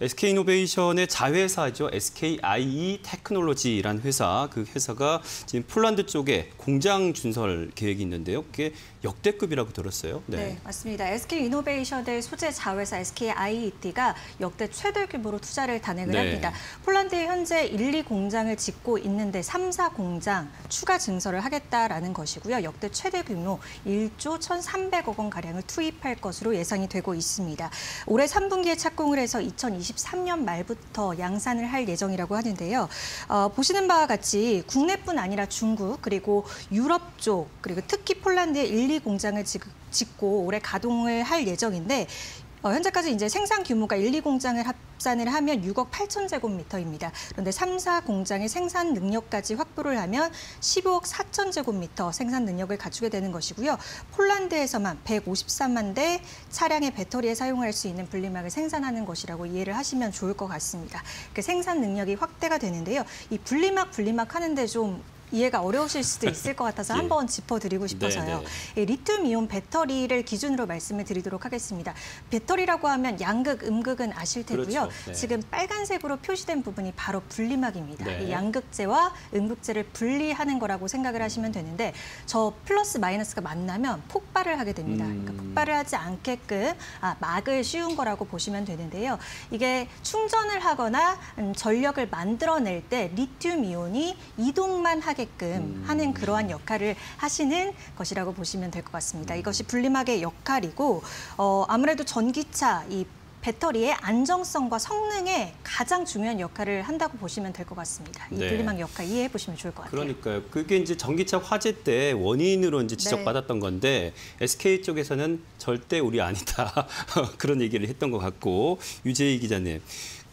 SK이노베이션의 자회사죠. SKIE 테크놀로지라는 회사. 그 회사가 지금 폴란드 쪽에 공장 준설 계획이 있는데요. 그게 역대급이라고 들었어요. 네, 맞습니다. SK 이노베이션의 소재 자회사 SK IET가 역대 최대 규모로 투자를 단행을 네. 합니다. 폴란드에 현재 1, 2 공장을 짓고 있는데 3, 4 공장 추가 증설을 하겠다라는 것이고요. 역대 최대 규모 1조 1,300억 원 가량을 투입할 것으로 예상이 되고 있습니다. 올해 3분기에 착공을 해서 2023년 말부터 양산을 할 예정이라고 하는데요. 어, 보시는 바와 같이 국내뿐 아니라 중국 그리고 유럽 쪽 그리고 특히 폴란드의 1, 2 공장을 지- 짓고 올해 가동을 할 예정인데 어, 현재까지 이제 생산 규모가 1, 2 공장을 합산을 하면 6억 8천 제곱미터입니다. 그런데 3, 4 공장의 생산 능력까지 확보를 하면 15억 4천 제곱미터 생산 능력을 갖추게 되는 것이고요. 폴란드에서만 153만 대 차량의 배터리에 사용할 수 있는 분리막을 생산하는 것이라고 이해를 하시면 좋을 것 같습니다. 그 생산 능력이 확대가 되는데요. 이 분리막 분리막 하는데 좀 이해가 어려우실 수도 있을 것 같아서 예. 한번 짚어드리고 싶어서요. 네, 이 리튬이온 배터리를 기준으로 말씀을 드리도록 하겠습니다. 배터리라고 하면 양극, 음극은 아실 테고요. 그렇죠. 네. 지금 빨간색으로 표시된 부분이 바로 분리막입니다. 네. 이 양극재와 음극재를 분리하는 거라고 생각을 하시면 되는데 저 플러스 마이너스가 만나면 폭발을 하게 됩니다. 음. 그러니까 폭발을 하지 않게끔 아, 막을 씌운 거라고 보시면 되는데요. 이게 충전을 하거나 음, 전력을 만들어낼 때 리튬 이온이 이동만 하게 끔 음. 하는 그러한 역할을 하시는 것이라고 보시면 될 것 같습니다. 이것이 분리막의 역할이고 어, 아무래도 전기차 이 배터리의 안정성과 성능에 가장 중요한 역할을 한다고 보시면 될 것 같습니다. 이 네. 분리막 역할 이해해 보시면 좋을 것 같아요. 그러니까요. 그게 이제 전기차 화재 때 원인으로 이제 네. 지적받았던 건데 SK 쪽에서는 절대 우리 아니다 그런 얘기를 했던 것 같고 유재희 기자님,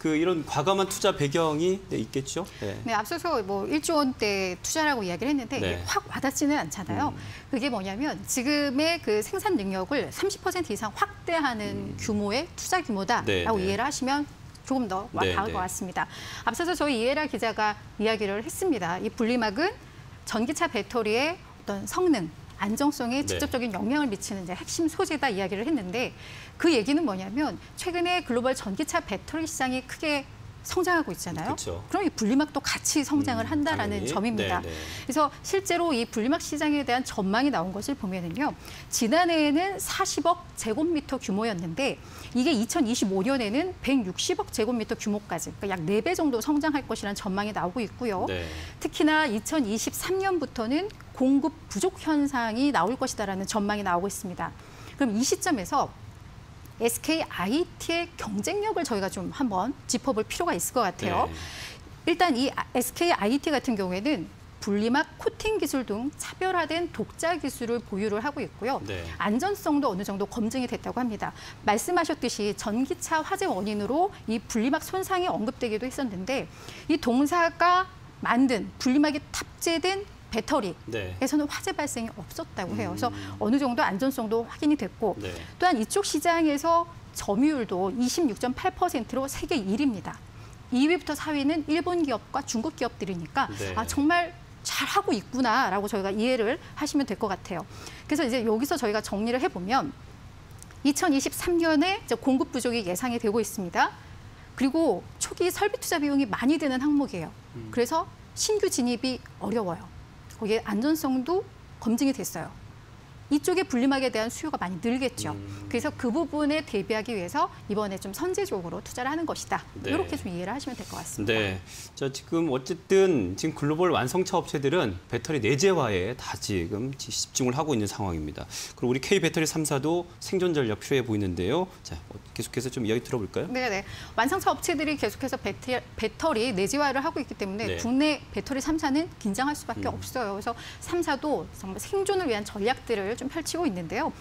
그 이런 과감한 투자 배경이 네, 있겠죠? 네. 네, 앞서서 뭐 1조 원대 투자라고 이야기를 했는데 네. 확 와닿지는 않잖아요. 음. 그게 뭐냐면 지금의 그 생산 능력을 30% 이상 확대하는 규모의 투자 규모다라고 네, 네. 이해를 하시면 조금 더 네, 와닿을 네. 것 같습니다. 앞서서 저희 이해라 기자가 이야기를 했습니다. 이 분리막은 전기차 배터리의 어떤 성능, 안정성에 네. 직접적인 영향을 미치는 이제 핵심 소재다 이야기를 했는데 그 얘기는 뭐냐면 최근에 글로벌 전기차 배터리 시장이 크게 성장하고 있잖아요. 그쵸. 그럼 이 분리막도 같이 성장을 음, 한다라는 당연히. 점입니다. 네, 네. 그래서 실제로 이 분리막 시장에 대한 전망이 나온 것을 보면은요. 지난해에는 40억 제곱미터 규모였는데 이게 2025년에는 160억 제곱미터 규모까지 그러니까 약네배 정도 성장할 것이라는 전망이 나오고 있고요. 네. 특히나 2023년부터는 공급 부족 현상이 나올 것이다라는 전망이 나오고 있습니다. 그럼 이 시점에서 SK IT의 경쟁력을 저희가 좀 한번 짚어볼 필요가 있을 것 같아요. 네. 일단 이 SK IT 같은 경우에는 분리막 코팅 기술 등 차별화된 독자 기술을 보유를 하고 있고요. 네. 안전성도 어느 정도 검증이 됐다고 합니다. 말씀하셨듯이 전기차 화재 원인으로 이 분리막 손상이 언급되기도 했었는데 이 동사가 만든 분리막이 탑재된 배터리에서는 네. 화재 발생이 없었다고 해요. 음. 그래서 어느 정도 안전성도 확인이 됐고 네. 또한 이쪽 시장에서 점유율도 26.8%로 세계 1위입니다. 2위부터 4위는 일본 기업과 중국 기업들이니까 네. 아, 정말 잘하고 있구나라고 저희가 이해를 하시면 될 것 같아요. 그래서 이제 여기서 저희가 정리를 해보면 2023년에 이제 공급 부족이 예상이 되고 있습니다. 그리고 초기 설비 투자 비용이 많이 드는 항목이에요. 음. 그래서 신규 진입이 어려워요. 거기에 안전성도 검증이 됐어요. 이쪽에 분리막에 대한 수요가 많이 늘겠죠. 음. 그래서 그 부분에 대비하기 위해서 이번에 좀 선제적으로 투자를 하는 것이다. 네. 이렇게 좀 이해를 하시면 될 것 같습니다. 네. 자, 지금 어쨌든 지금 글로벌 완성차 업체들은 배터리 내재화에 다 지금 집중을 하고 있는 상황입니다. 그리고 우리 K 배터리 3사도 생존 전략 필요해 보이는데요. 자, 어, 계속해서 좀 이야기 들어볼까요? 네, 네. 완성차 업체들이 계속해서 배터리, 배터리 내재화를 하고 있기 때문에 네. 국내 배터리 3사는 긴장할 수밖에 음. 없어요. 그래서 3사도 정말 생존을 위한 전략들을 좀 펼치고 있는데요.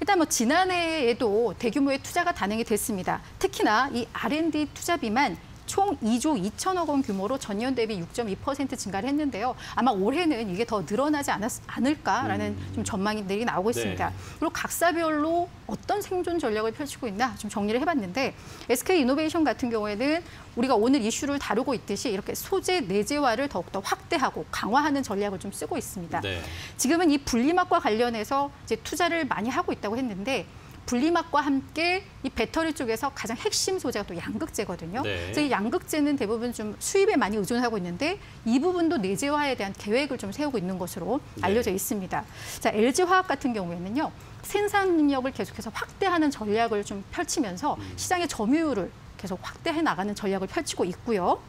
일단 뭐 지난해에도 대규모의 투자가 단행이 됐습니다. 특히나 이 R&D 투자비만 총 2조 2천억 원 규모로 전년 대비 6.2% 증가를 했는데요. 아마 올해는 이게 더 늘어나지 않았, 않을까라는 음. 좀 전망들이 나오고 네. 있습니다. 그리고 각사별로 어떤 생존 전략을 펼치고 있나 좀 정리를 해봤는데 SK 이노베이션 같은 경우에는 우리가 오늘 이슈를 다루고 있듯이 이렇게 소재 내재화를 더욱더 확대하고 강화하는 전략을 좀 쓰고 있습니다. 네. 지금은 이 분리막과 관련해서 이제 투자를 많이 하고 있다고 했는데 분리막과 함께 이 배터리 쪽에서 가장 핵심 소재가 또 양극재거든요. 네. 그래서 이 양극재는 대부분 좀 수입에 많이 의존하고 있는데 이 부분도 내재화에 대한 계획을 좀 세우고 있는 것으로 네. 알려져 있습니다. 자, LG 화학 같은 경우에는요. 생산 능력을 계속해서 확대하는 전략을 좀 펼치면서 음. 시장의 점유율을 계속 확대해 나가는 전략을 펼치고 있고요.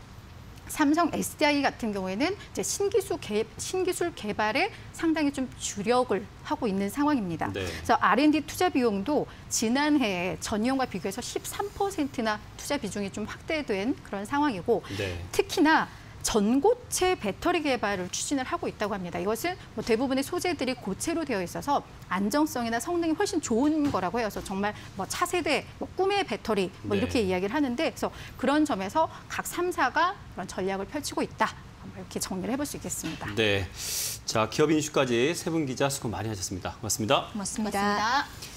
삼성 SDI 같은 경우에는 이제 신기술 개, 신기술 개발에 상당히 좀 주력을 하고 있는 상황입니다. 네. 그래서 R&D 투자 비용도 지난해 전년과 비교해서 13%나 투자 비중이 좀 확대된 그런 상황이고 네. 특히나 전고체 배터리 개발을 추진을 하고 있다고 합니다. 이것은 뭐 대부분의 소재들이 고체로 되어 있어서 안정성이나 성능이 훨씬 좋은 거라고 해요. 그래서 정말 뭐 차세대, 뭐 꿈의 배터리 뭐 네. 이렇게 이야기를 하는데 그래서 그런 점에서 각 3사가 그런 전략을 펼치고 있다. 이렇게 정리를 해볼 수 있겠습니다. 네. 자, 기업 인슈까지 세 분 기자 수고 많이 하셨습니다. 고맙습니다. 고맙습니다. 고맙습니다.